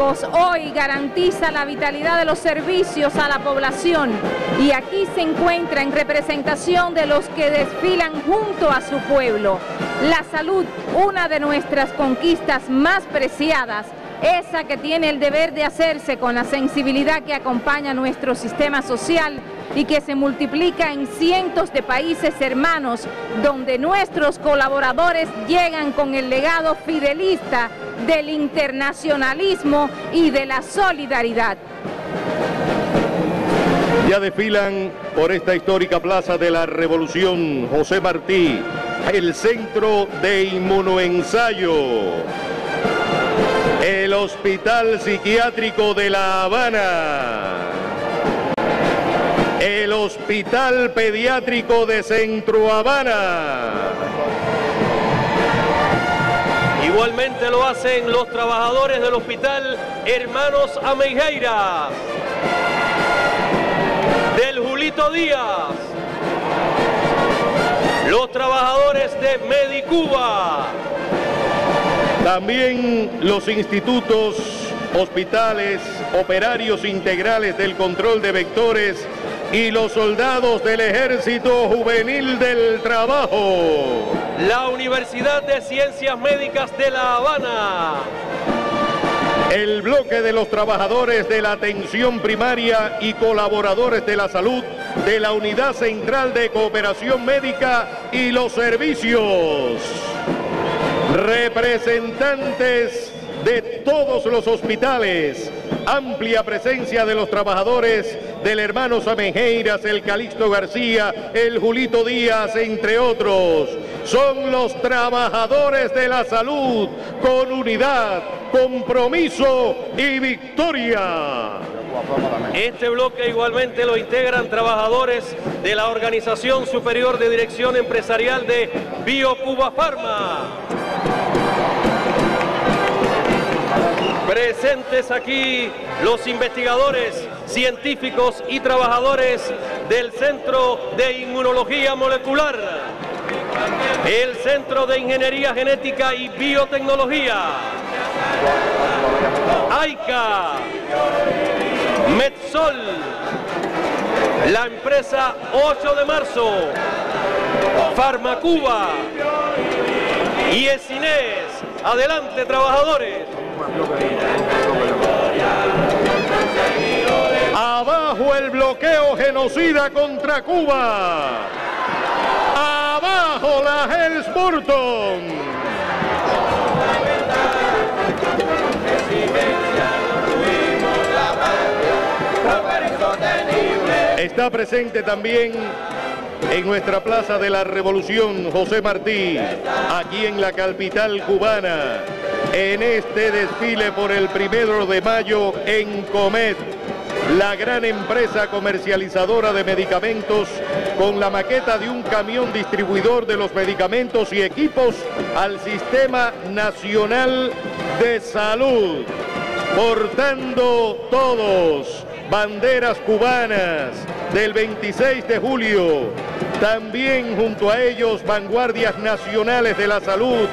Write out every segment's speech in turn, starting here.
hoy garantiza la vitalidad de los servicios a la población y aquí se encuentra en representación de los que desfilan junto a su pueblo. La salud, una de nuestras conquistas más preciadas, esa que tiene el deber de hacerse con la sensibilidad que acompaña nuestro sistema social y que se multiplica en cientos de países hermanos donde nuestros colaboradores llegan con el legado fidelista del internacionalismo y de la solidaridad. Ya desfilan por esta histórica plaza de la Revolución José Martí, el Centro de Inmunoensayo, el Hospital Psiquiátrico de La Habana, el Hospital Pediátrico de Centro Habana. Igualmente lo hacen los trabajadores del Hospital Hermanos Ameijeira, del Julito Díaz, los trabajadores de Medicuba. También los institutos, hospitales, operarios integrales del control de vectores y los soldados del Ejército Juvenil del Trabajo. La Universidad de Ciencias Médicas de La Habana. El bloque de los trabajadores de la atención primaria y colaboradores de la salud de la Unidad Central de Cooperación Médica y los Servicios. Representantes de todos los hospitales, amplia presencia de los trabajadores del hermano Samejeiras, el Calixto García, el Julito Díaz, entre otros. Son los trabajadores de la salud con unidad, compromiso y victoria. Este bloque igualmente lo integran trabajadores de la Organización Superior de Dirección Empresarial de BioCuba Pharma. Presentes aquí los investigadores, científicos y trabajadores del Centro de Inmunología Molecular, el Centro de Ingeniería Genética y Biotecnología, AICA, Medsol, la empresa 8 de marzo, Farmacuba y Esines. Adelante, trabajadores. Abajo el bloqueo genocida contra Cuba. Abajo la Hells Burton. Está presente también en nuestra Plaza de la Revolución José Martí, aquí en la capital cubana, en este desfile por el primero de mayo en Comet, la gran empresa comercializadora de medicamentos con la maqueta de un camión distribuidor de los medicamentos y equipos al Sistema Nacional de Salud, portando todos banderas cubanas del 26 de julio, también junto a ellos vanguardias nacionales de la salud,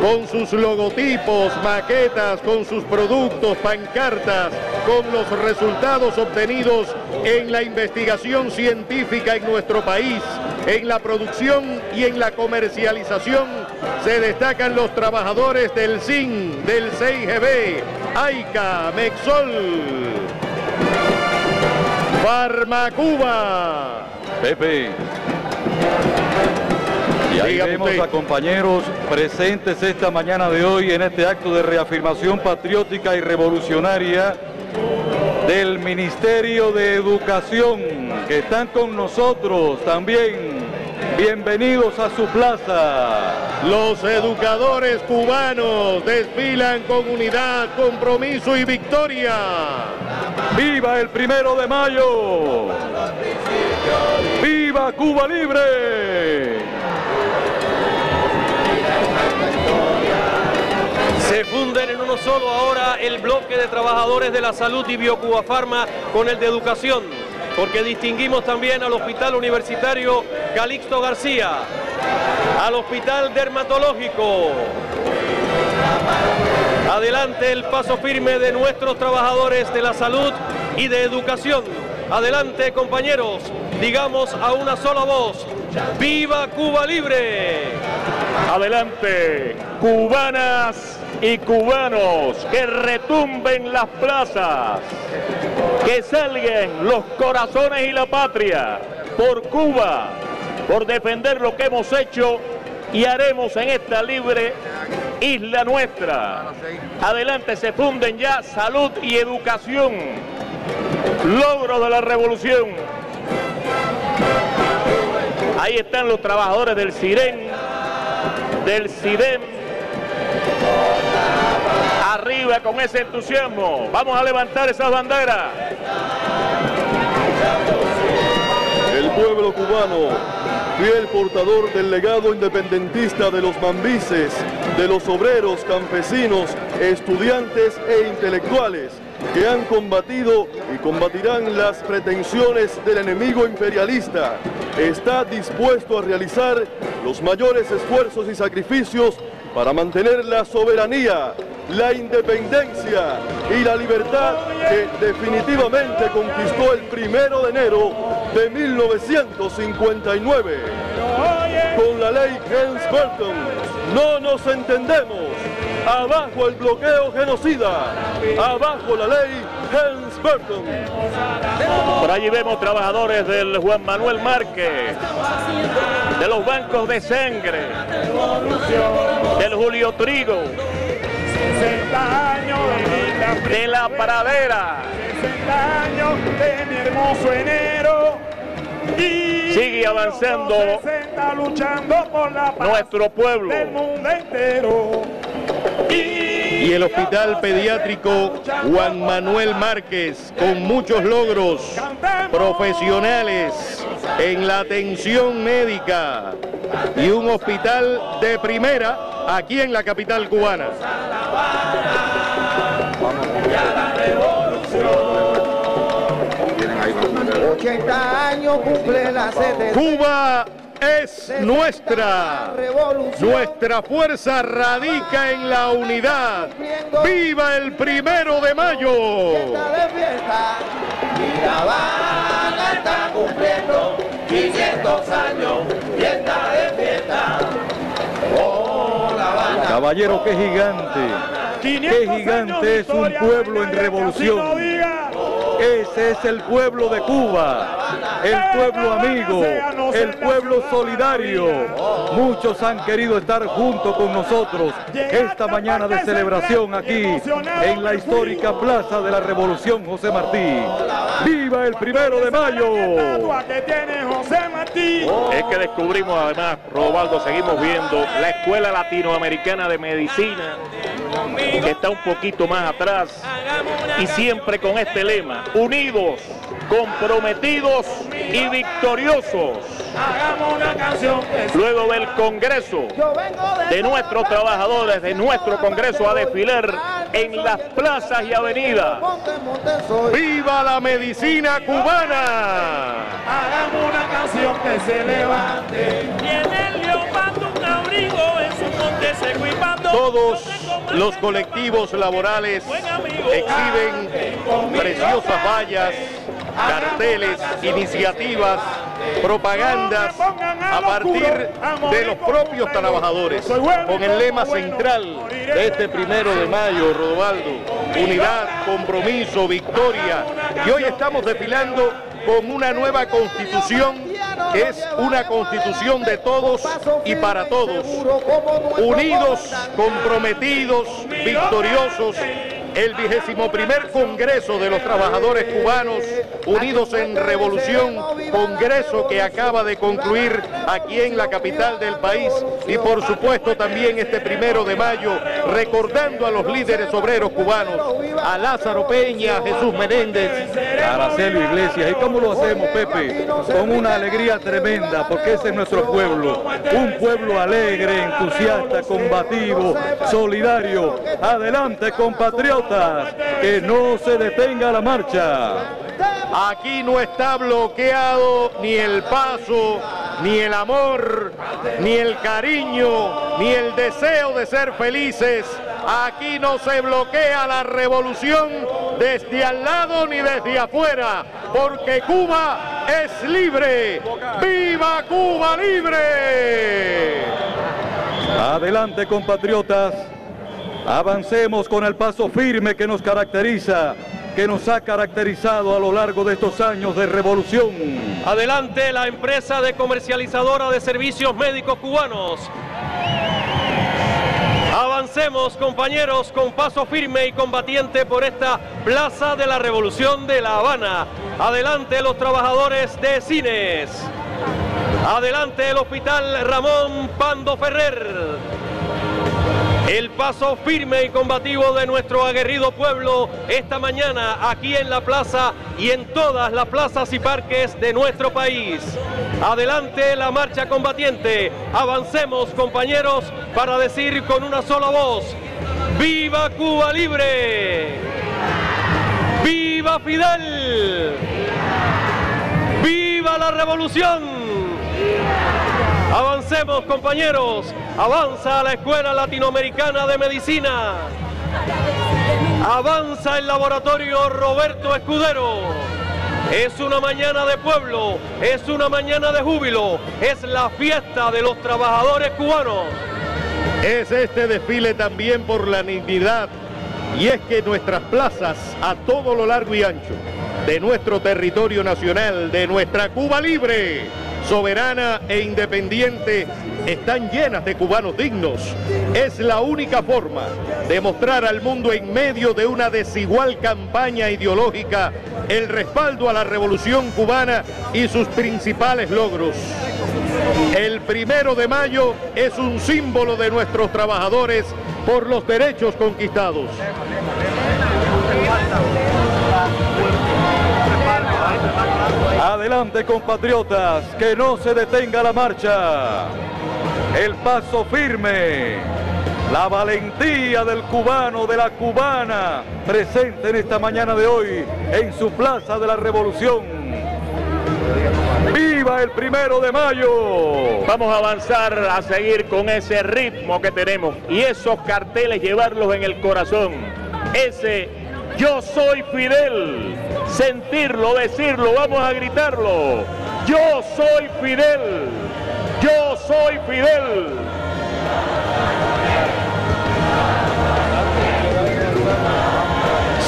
con sus logotipos, maquetas, con sus productos, pancartas, con los resultados obtenidos en la investigación científica en nuestro país, en la producción y en la comercialización, se destacan los trabajadores del CIN, del CIGB, AICA, MEXOL, Farmacuba. Pepe. Y ahí Dígame vemos usted. a compañeros presentes esta mañana de hoy en este acto de reafirmación patriótica y revolucionaria del Ministerio de Educación, que están con nosotros también. Bienvenidos a su plaza. Los educadores cubanos desfilan con unidad, compromiso y victoria. ¡Viva el primero de mayo! ¡Viva Cuba Libre! Uno solo ahora el bloque de trabajadores de la salud y Biocuba Pharma con el de educación, porque distinguimos también al Hospital Universitario Calixto García, al Hospital Dermatológico, Adelante el paso firme de nuestros trabajadores de la salud y de educación. Adelante compañeros, digamos a una sola voz, ¡Viva Cuba Libre! Adelante, cubanas y cubanos, que retumben las plazas, que salgan los corazones y la patria por Cuba, por defender lo que hemos hecho y haremos en esta libre isla nuestra. Adelante, se funden ya salud y educación, logro de la revolución. Ahí están los trabajadores del CIREN, del CIDEM. Arriba con ese entusiasmo. Vamos a levantar esas banderas. El pueblo cubano, fiel portador del legado independentista de los mambises, de los obreros, campesinos, estudiantes e intelectuales que han combatido y combatirán las pretensiones del enemigo imperialista, está dispuesto a realizar los mayores esfuerzos y sacrificios para mantener la soberanía, la independencia y la libertad que definitivamente conquistó el primero de enero de 1959. Con la ley Helms-Burton no nos entendemos. Abajo el bloqueo genocida. Abajo la ley Por allí vemos trabajadores del Juan Manuel Márquez, de los bancos de sangre, del Julio Trigo, 60 años de la pradera. 60 años de mi hermoso enero. Y Sigue avanzando los 60 luchando por la paz nuestro pueblo. del mundo entero. Y el Hospital Pediátrico Juan Manuel Márquez, con muchos logros profesionales en la atención médica y un hospital de primera aquí en la capital cubana. 80 años cumple la sede Cuba es nuestra. revolución. Nuestra fuerza radica en la unidad. ¡Viva el primero de mayo! Está cumpliendo 500 años. Fiesta de fiesta. Caballero, qué gigante. 500 Qué gigante es un pueblo en revolución. Ese es el pueblo de Cuba, el pueblo amigo, el pueblo solidario. Muchos han querido estar junto con nosotros esta mañana de celebración aquí en la histórica Plaza de la Revolución José Martí. ¡Viva el primero de mayo! Martí. Es que descubrimos además, Robaldo, seguimos viendo la Escuela Latinoamericana de Medicina, que está un poquito más atrás, y siempre con este lema, unidos, comprometidos y victoriosos. Hagamos una canción que Luego del Congreso de nuestros trabajadores, de nuestro Congreso a desfilar en las plazas y avenidas. ¡Viva la medicina cubana! hagamos una canción que se levante. Tiene el leopardo un abrigo en su monte seco y pando. Todos los colectivos laborales exhiben preciosas vallas, carteles, iniciativas, propagandas a partir de los propios trabajadores, con el lema central de este primero de mayo, Rodobaldo, unidad, compromiso, victoria. Y hoy estamos desfilando con una nueva constitución que es una constitución de todos y para todos, unidos, comprometidos, victoriosos. El vigésimo primer Congreso de los Trabajadores Cubanos Unidos en Revolución, Congreso que acaba de concluir aquí en la capital del país y por supuesto también este primero de mayo, recordando a los líderes obreros cubanos, a Lázaro Peña, a Jesús Menéndez, a Aracelo Iglesias. ¿Y cómo lo hacemos, Pepe? Con una alegría tremenda, porque ese es nuestro pueblo. Un pueblo alegre, entusiasta, combativo, solidario. Adelante, compatriotas, que no se detenga la marcha. Aquí no está bloqueado ni el paso, ni el amor, ni el cariño, ni el deseo de ser felices Aquí no se bloquea la revolución desde al lado ni desde afuera, porque Cuba es libre. ¡Viva Cuba libre! Adelante compatriotas, avancemos con el paso firme que nos caracteriza, que nos ha caracterizado a lo largo de estos años de revolución. Adelante la empresa de comercializadora de servicios médicos cubanos. Avancemos compañeros con paso firme y combatiente por esta Plaza de la Revolución de La Habana. Adelante los trabajadores de cines. Adelante el Hospital Ramón Pando Ferrer. El paso firme y combativo de nuestro aguerrido pueblo esta mañana aquí en la plaza y en todas las plazas y parques de nuestro país. Adelante la marcha combatiente. Avancemos compañeros para decir con una sola voz, ¡Viva Cuba Libre! ¡Viva Fidel! ¡Viva la revolución! Avancemos compañeros, avanza la Escuela Latinoamericana de Medicina, avanza el laboratorio Roberto Escudero. Es una mañana de pueblo, es una mañana de júbilo, es la fiesta de los trabajadores cubanos. Es este desfile también por la dignidad y es que nuestras plazas a todo lo largo y ancho de nuestro territorio nacional, de nuestra Cuba libre, soberana e independiente están llenas de cubanos dignos. Es la única forma de mostrar al mundo en medio de una desigual campaña ideológica el respaldo a la revolución cubana y sus principales logros. El primero de mayo es un símbolo de nuestros trabajadores por los derechos conquistados. Adelante compatriotas, que no se detenga la marcha. El paso firme, la valentía del cubano, de la cubana, presente en esta mañana de hoy en su Plaza de la Revolución. ¡Viva el primero de mayo! Vamos a avanzar a seguir con ese ritmo que tenemos y esos carteles llevarlos en el corazón. Ese yo soy Fidel. Sentirlo, decirlo, vamos a gritarlo. Yo soy Fidel. Yo soy Fidel.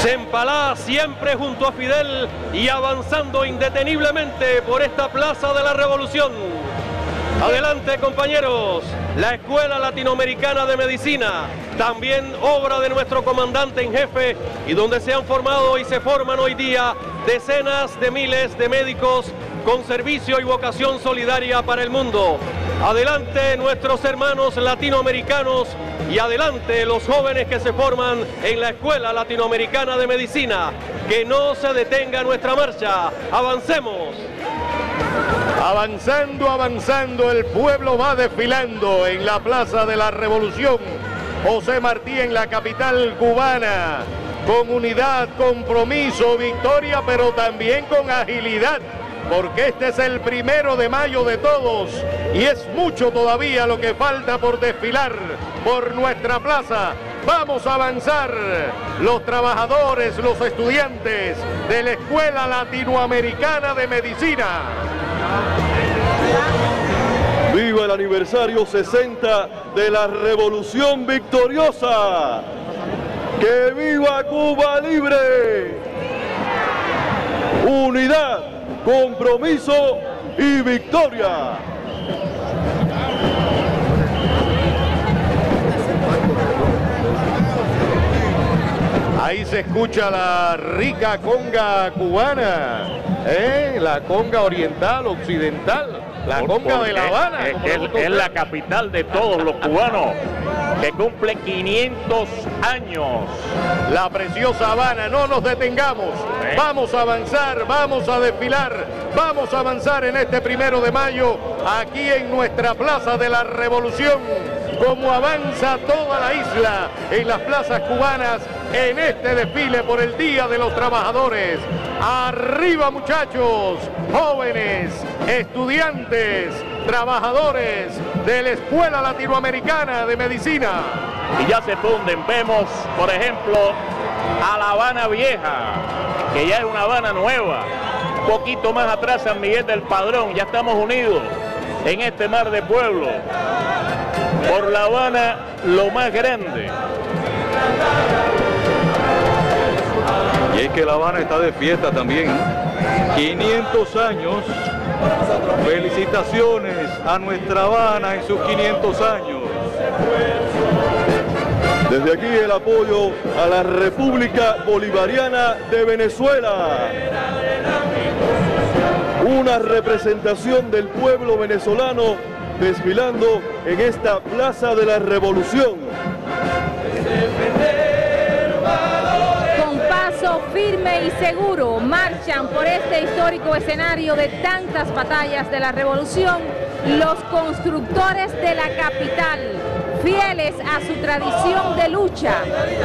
Se empalá siempre junto a Fidel y avanzando indeteniblemente por esta plaza de la revolución. Adelante compañeros, la Escuela Latinoamericana de Medicina, también obra de nuestro comandante en jefe y donde se han formado y se forman hoy día decenas de miles de médicos con servicio y vocación solidaria para el mundo. Adelante nuestros hermanos latinoamericanos y adelante los jóvenes que se forman en la Escuela Latinoamericana de Medicina. Que no se detenga nuestra marcha. Avancemos. Avanzando, avanzando, el pueblo va desfilando en la Plaza de la Revolución. José Martí en la capital cubana, con unidad, compromiso, victoria, pero también con agilidad, porque este es el primero de mayo de todos y es mucho todavía lo que falta por desfilar por nuestra plaza. Vamos a avanzar los trabajadores, los estudiantes de la Escuela Latinoamericana de Medicina. Viva el aniversario 60 de la Revolución Victoriosa. ¡Que viva Cuba libre! Unidad, compromiso y victoria. Ahí se escucha la rica conga cubana, ¿eh? la conga oriental, occidental, la conga de La Habana. Es la capital de todos los cubanos, que cumple 500 años. La preciosa Habana, no nos detengamos. Vamos a avanzar, vamos a desfilar, vamos a avanzar en este primero de mayo aquí en nuestra Plaza de la Revolución. Como avanza toda la isla en las plazas cubanas en este desfile por el Día de los Trabajadores. Arriba muchachos, jóvenes, estudiantes, trabajadores de la Escuela Latinoamericana de Medicina. y ya se funden. Vemos, por ejemplo, a La Habana Vieja, que ya es una Habana nueva. Un poquito más atrás San Miguel del Padrón, ya estamos unidos en este mar de pueblo. Por La Habana, lo más grande. Y es que La Habana está de fiesta también. 500 años. Felicitaciones a nuestra Habana en sus 500 años. Desde aquí el apoyo a la República Bolivariana de Venezuela. Una representación del pueblo venezolano desfilando en esta Plaza de la Revolución. Paso firme y seguro marchan por este histórico escenario de tantas batallas de la revolución los constructores de la capital, fieles a su tradición de lucha,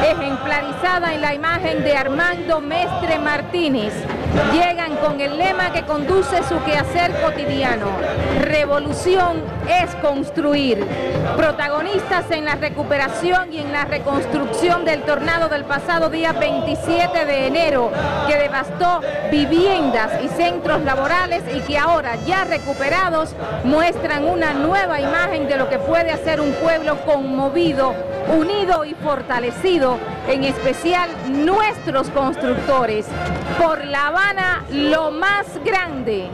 ejemplarizada en la imagen de Armando Mestre Martínez, llegan con el lema que conduce su quehacer cotidiano. Revolución es construir. Protagonistas en la recuperación y en la reconstrucción del tornado del pasado día 27 de enero, que devastó viviendas y centros laborales y que ahora ya recuperados muestran una nueva imagen de lo que puede hacer un pueblo conmovido, unido y fortalecido, en especial nuestros constructores. Por La Habana, lo más grande.